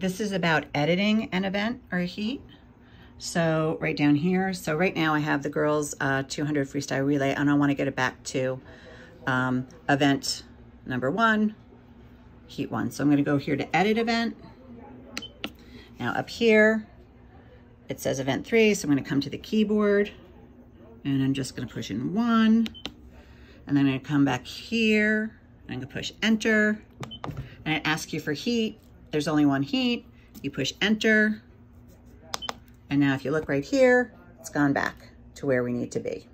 this is about editing an event or a heat. So right down here, so right now I have the girls uh, 200 freestyle relay and I want to get it back to um, event number one, heat one. So I'm going to go here to edit event. Now up here, it says event three. So I'm going to come to the keyboard and I'm just going to push in one. And then I'm to come back here. And I'm to push enter. And it asks you for heat. There's only one heat. You push enter. And now if you look right here, it's gone back to where we need to be.